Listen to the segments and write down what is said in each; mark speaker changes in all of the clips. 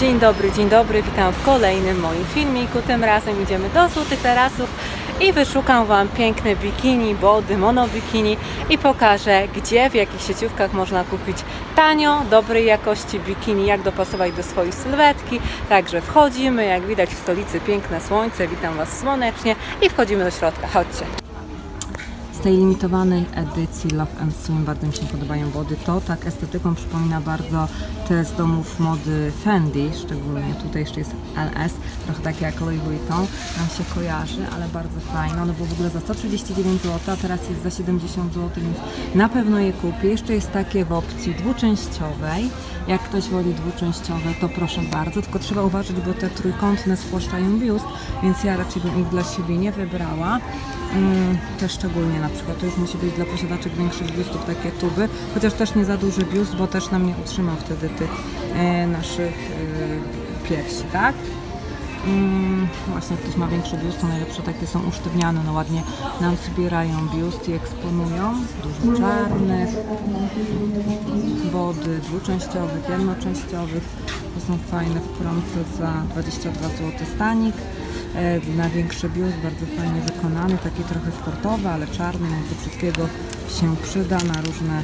Speaker 1: Dzień dobry, dzień dobry, witam w kolejnym moim filmiku. Tym razem idziemy do Złotych Tarasów i wyszukam Wam piękne bikini, body, monobikini i pokażę, gdzie, w jakich sieciówkach można kupić tanio, dobrej jakości bikini, jak dopasować do swojej sylwetki. Także wchodzimy, jak widać w stolicy piękne słońce, witam Was słonecznie i wchodzimy do środka. Chodźcie tej limitowanej edycji Love and Swim bardzo mi się podobają wody. To tak estetyką przypomina bardzo te z domów mody Fendi, szczególnie tutaj jeszcze jest LS, trochę takie jak Louis Vuitton, nam się kojarzy, ale bardzo fajne. Ono było w ogóle za 139 zł, a teraz jest za 70 zł, więc na pewno je kupię. Jeszcze jest takie w opcji dwuczęściowej. Jak ktoś woli dwuczęściowe, to proszę bardzo, tylko trzeba uważać, bo te trójkątne spłaszczają biust, więc ja raczej bym ich dla siebie nie wybrała. Mm, szczególnie na przykład, to już musi być dla posiadaczy większych biustów takie tuby, chociaż też nie za duży biust, bo też nam nie utrzymał wtedy tych e, naszych e, piersi, tak? Mm, właśnie ktoś ma większy biust, to najlepsze takie są usztywniane, no ładnie nam zbierają biust i eksponują. Dużo czarnych, wody dwuczęściowych, jednoczęściowych. To są fajne w promce za 22 zł stanik. E, na większy biust, bardzo fajnie wykonany, taki trochę sportowy, ale czarny, do wszystkiego się przyda na różne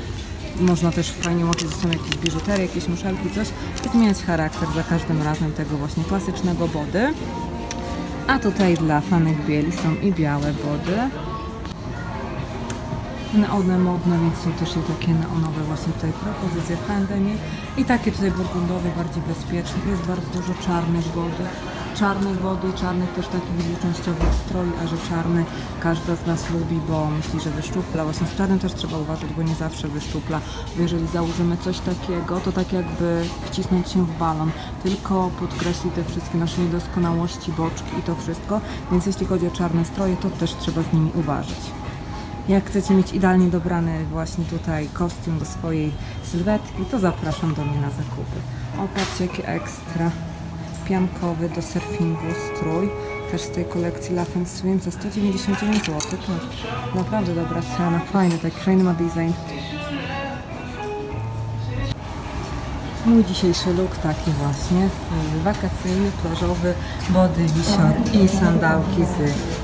Speaker 1: można też fajnie łączyć ze sobą jakieś biżuterie, jakieś muszelki, coś i zmieniać charakter za każdym razem tego właśnie klasycznego body. A tutaj dla fanek bieli są i białe body. One modne, więc są też i takie neonowe właśnie tutaj propozycje w pandemii. I takie tutaj burgundowe, bardziej bezpieczne. Jest bardzo dużo czarnych body czarnej wody, czarnych też takich dwuczęściowych stroi, a że czarny każda z nas lubi, bo myśli, że wyszczupla. Właśnie z czarnym też trzeba uważać, bo nie zawsze wyszczupla. Bo jeżeli założymy coś takiego, to tak jakby wcisnąć się w balon, tylko podkreśli te wszystkie nasze niedoskonałości, boczki i to wszystko. Więc jeśli chodzi o czarne stroje, to też trzeba z nimi uważać. Jak chcecie mieć idealnie dobrany właśnie tutaj kostium do swojej sylwetki, to zapraszam do mnie na zakupy. O, patrzcie, jakie ekstra piankowy do surfingu strój. Też z tej kolekcji Love Swim za 199 zł. To naprawdę dobra cena, fajny, taki fajny ma design. Mój dzisiejszy look taki właśnie, wakacyjny, plażowy, body, wisior i sandałki z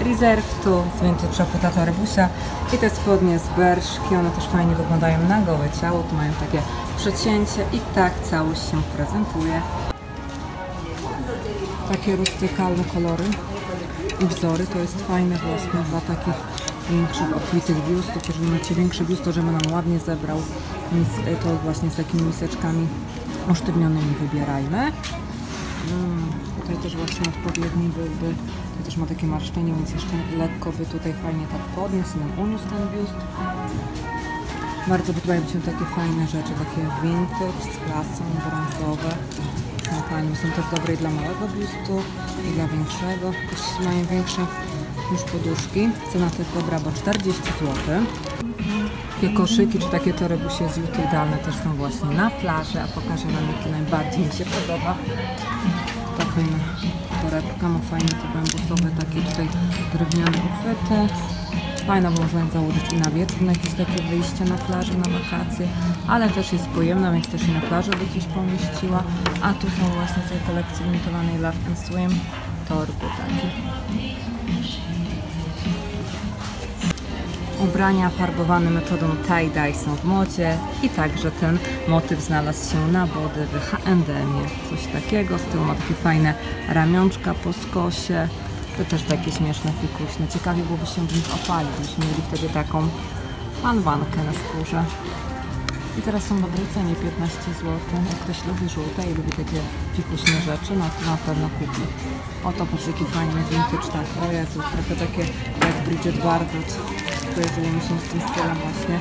Speaker 1: Reserve'tu, z vintage Tata Rebusia i te spodnie z Berszki, one też fajnie wyglądają na gołe ciało, tu mają takie przecięcie i tak całość się prezentuje takie rustykalne kolory i wzory. To jest fajne właśnie dla takich większych, obfitych biustów. Jeżeli macie większy biust, to żeby nam ładnie zebrał, więc e, to właśnie z takimi miseczkami osztywnionymi wybierajmy. Hmm, tutaj też właśnie odpowiedni byłby, to też ma takie marszczenie, więc jeszcze lekko by tutaj fajnie tak podniósł, nam uniósł ten biust. Bardzo podobają mi się takie fajne rzeczy, takie vintage z klasą, brązowe są fajne. Są też dobre i dla małego biustu i dla większego. Mają większe niż poduszki. Cena jest dobra, bo 40 zł. Takie koszyki czy takie torebusie z juty idealne też są właśnie na plaży, a pokażę Wam jakie najbardziej mi się podoba. Taka torebka ma fajne te bambusowe takie tutaj drewniane uchwyty. Fajna, bo można założyć i na wieczór, na jakieś takie wyjście na plażę, na wakacje, ale też jest pojemna, więc też i na plażę by gdzieś pomieściła. A tu są właśnie z tej kolekcji limitowanej Love and Swim torby takie. Ubrania farbowane metodą tie-dye są w modzie i także ten motyw znalazł się na body w H&M. Coś takiego, z tyłu ma takie fajne ramionczka po skosie. To też takie śmieszne, fikuśne. Ciekawie byłoby się w nich opalić, byśmy mieli wtedy taką fanwankę na skórze. I teraz są w dobrej cenie, 15 zł. Jak ktoś lubi żółte i lubi takie fikuśne rzeczy, no to na pewno kupi. Oto patrz jaki fajny vintage, tak, o Jezu, trochę takie jak Bridget Bardot. Kojarzyło mi się z tym stylem właśnie.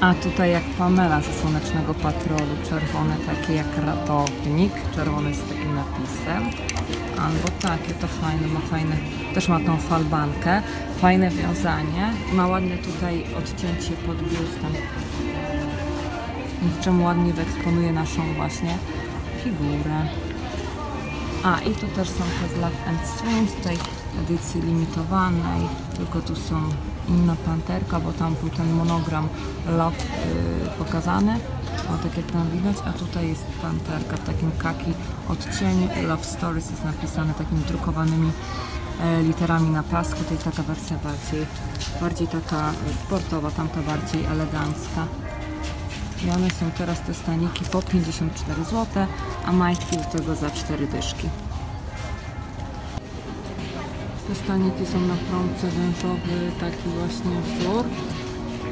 Speaker 1: A tutaj jak Pamela ze Słonecznego Patrolu, czerwone takie jak ratownik, czerwone z takim napisem. Albo takie, to fajne, ma fajne, też ma tą falbankę, fajne wiązanie, ma ładne tutaj odcięcie pod biustem, czemu ładnie wyeksponuje naszą właśnie figurę. A i tu też są te z Love and z tej edycji limitowanej, tylko tu są inna panterka, bo tam był ten monogram Love yy, pokazany.
Speaker 2: O, tak jak tam widać, a tutaj jest panterka w takim kaki odcieniu. Love Stories jest napisane takimi drukowanymi e, literami na pasku. To jest taka wersja bardziej, bardziej taka sportowa, tamta bardziej elegancka. I one są teraz te staniki po 54 zł, a majtki do tego za 4 dyszki. Te staniki są na promce wężowy, taki właśnie wzór.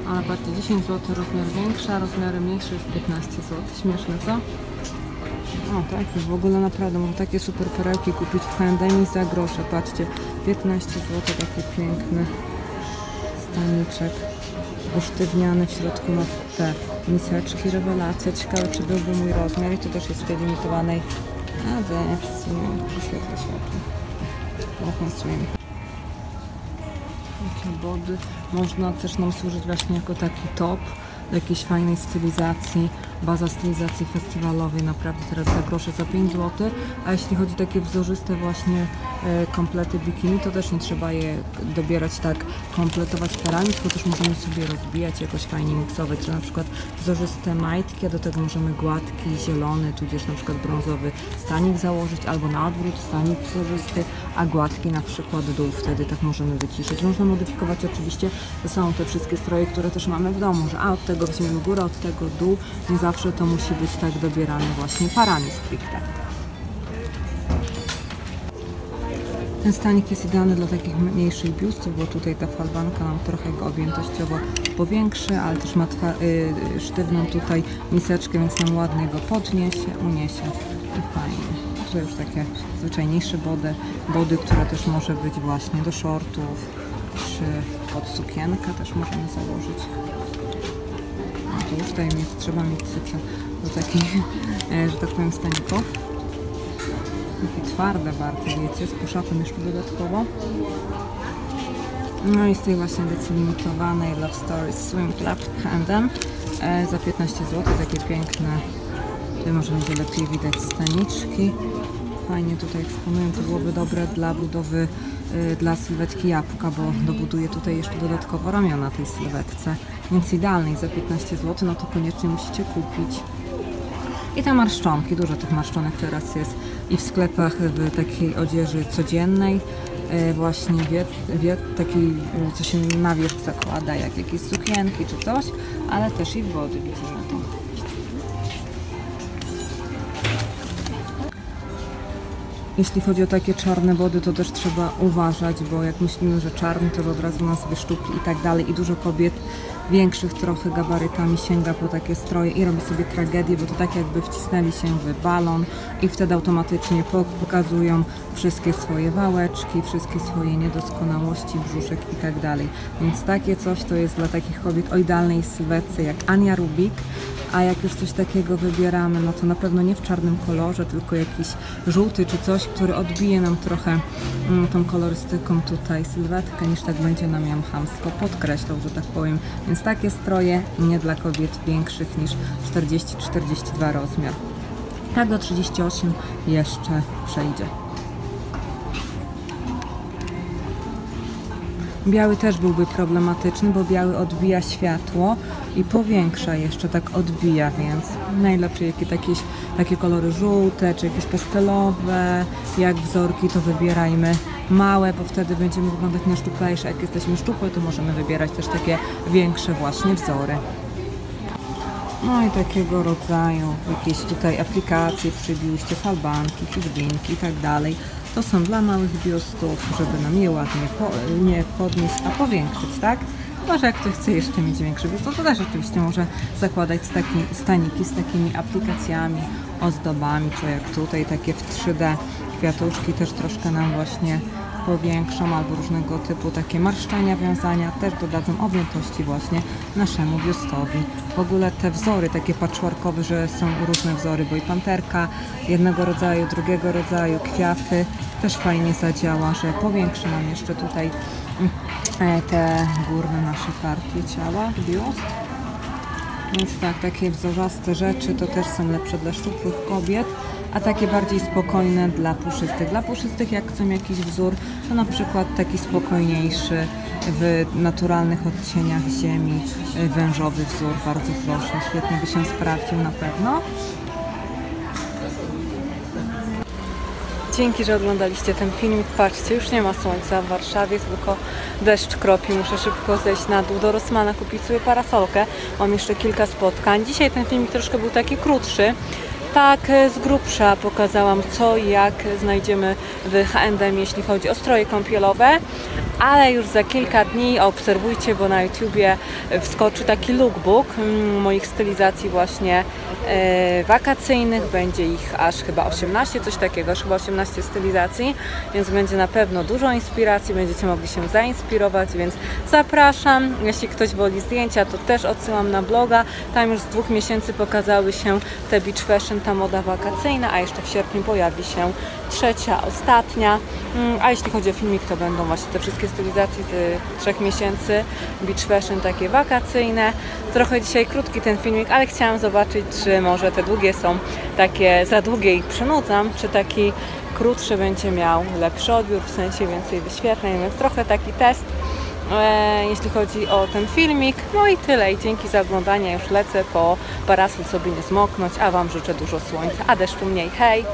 Speaker 2: Ale patrzcie, 10 zł rozmiar większy, a rozmiary mniejsze już 15 zł. Śmieszne, co? O, tak, w ogóle naprawdę można takie super perełki kupić w H&M za grosze. Patrzcie, 15 zł, taki piękny staniczek usztywniany w środku ma te miseczki, rewelacja. Ciekawe, czy byłby mój rozmiar i to też jest w tej limitowanej edycji. Świetne światło. Open Takie body. Można też nam służyć właśnie jako taki top do jakiejś fajnej stylizacji baza stylizacji festiwalowej naprawdę teraz za grosze za 5 zł, a jeśli chodzi o takie wzorzyste właśnie e, komplety bikini, to też nie trzeba je dobierać tak, kompletować parami, tylko też możemy sobie rozbijać, jakoś fajnie miksować, że na przykład wzorzyste majtki, a do tego możemy gładki, zielony, tudzież na przykład brązowy stanik założyć, albo na odwrót stanik wzorzysty, a gładki na przykład dół, wtedy tak możemy wyciszyć. Można modyfikować oczywiście, to są te wszystkie stroje, które też mamy w domu, że a od tego weźmiemy górę, od tego dół, nie zawsze to musi być tak dobierane właśnie parami stricte. Ten stanik jest idealny dla takich mniejszych biustów, bo tutaj ta falbanka nam trochę go objętościowo powiększy, ale też ma y, sztywną tutaj miseczkę, więc nam ładnie go podniesie, uniesie i fajnie. To już takie zwyczajniejsze body, body, które też może być właśnie do shortów, czy pod sukienkę też możemy założyć tu tutaj mieć, trzeba mieć cyce do takich, e, że tak powiem, staników. Takie twarde bardzo, wiecie, z puszapem jeszcze dodatkowo. No i z tej właśnie edycji limitowanej Love Stories Swim Club Handem e, za 15 zł, takie piękne, tutaj może będzie lepiej widać staniczki. Fajnie tutaj eksponują, to byłoby dobre dla budowy dla sylwetki jabłka, bo dobuduję tutaj jeszcze dodatkowo ramiona tej sylwetce. Więc idealnej za 15 zł, no to koniecznie musicie kupić. I te marszczonki, dużo tych marszczonek teraz jest i w sklepach w takiej odzieży codziennej, y, właśnie wie, wie, taki, y, co się na wierzch zakłada, jak jakieś sukienki czy coś, ale też i wody widzimy to. Jeśli chodzi o takie czarne wody, to też trzeba uważać, bo jak myślimy, że czarny, to od razu nas wyszczupi i tak dalej. I dużo kobiet większych trochę gabarytami sięga po takie stroje i robi sobie tragedię, bo to tak jakby wcisnęli się w balon i wtedy automatycznie pokazują wszystkie swoje wałeczki, wszystkie swoje niedoskonałości, brzuszek i tak dalej. Więc takie coś to jest dla takich kobiet o idealnej sylwetce jak Ania Rubik, a jak już coś takiego wybieramy, no to na pewno nie w czarnym kolorze, tylko jakiś żółty czy coś, który odbije nam trochę mm, tą kolorystyką tutaj sylwetkę, niż tak będzie nam ją chamsko podkreślał, że tak powiem. Więc takie stroje nie dla kobiet większych niż 40-42 rozmiar. Tak do 38 jeszcze przejdzie. Biały też byłby problematyczny, bo biały odbija światło i powiększa jeszcze, tak odbija, więc najlepiej jakie takie, kolory żółte, czy jakieś pastelowe, jak wzorki, to wybierajmy małe, bo wtedy będziemy wyglądać na szczuplejsze. Jak jesteśmy szczupłe, to możemy wybierać też takie większe właśnie wzory. No i takiego rodzaju jakieś tutaj aplikacje, przybiłyście falbanki, figurki i tak dalej. To są dla małych biustów, żeby nam je ładnie po, nie podnieść, a powiększyć, tak? Może jak ktoś chce jeszcze mieć większy biust, to też oczywiście może zakładać taki, staniki z takimi aplikacjami, ozdobami, czy jak tutaj takie w 3D kwiatuszki też troszkę nam właśnie powiększą albo różnego typu takie marszczenia, wiązania też dodadzą objętości właśnie naszemu biustowi. W ogóle te wzory takie patchworkowe, że są różne wzory, bo i panterka jednego rodzaju, drugiego rodzaju, kwiaty też fajnie zadziała, że powiększy nam jeszcze tutaj te górne nasze partie ciała, biust. Więc tak, takie wzorzaste rzeczy to też są lepsze dla szczupłych kobiet, a takie bardziej spokojne dla puszystych. Dla puszystych jak chcą jakiś wzór, to na przykład taki spokojniejszy w naturalnych odcieniach ziemi, y, wężowy wzór, bardzo proszę, świetnie by się sprawdził na pewno.
Speaker 1: Dzięki, że oglądaliście ten filmik. Patrzcie, już nie ma słońca w Warszawie, tylko deszcz kropi. Muszę szybko zejść na dół do Rosmana, kupić sobie parasolkę. Mam jeszcze kilka spotkań. Dzisiaj ten filmik troszkę był taki krótszy. Tak e, z grubsza pokazałam co jak znajdziemy w H&M, jeśli chodzi o stroje kąpielowe. Ale już za kilka dni obserwujcie, bo na YouTubie wskoczy taki lookbook mm, moich stylizacji właśnie e, wakacyjnych. Będzie ich aż chyba 18, coś takiego, aż chyba 18 stylizacji, więc będzie na pewno dużo inspiracji, będziecie mogli się zainspirować, więc zapraszam. Jeśli ktoś woli zdjęcia, to też odsyłam na bloga. Tam już z dwóch miesięcy pokazały się te beach fashion, ta moda wakacyjna, a jeszcze w sierpniu pojawi się trzecia, ostatnia. Mm, A jeśli chodzi o filmik, to będą właśnie te wszystkie stylizacje z trzech miesięcy beach fashion, takie wakacyjne. Trochę dzisiaj krótki ten filmik, ale chciałam zobaczyć, czy może te długie są takie za długie i przynudzam, czy taki krótszy będzie miał lepszy odbiór, w sensie więcej wyświetleń, więc trochę taki test. E, jeśli chodzi o ten filmik. No i tyle. I dzięki za oglądanie. Już lecę po parasol sobie nie zmoknąć, a Wam życzę dużo słońca, a deszczu mniej. Hej!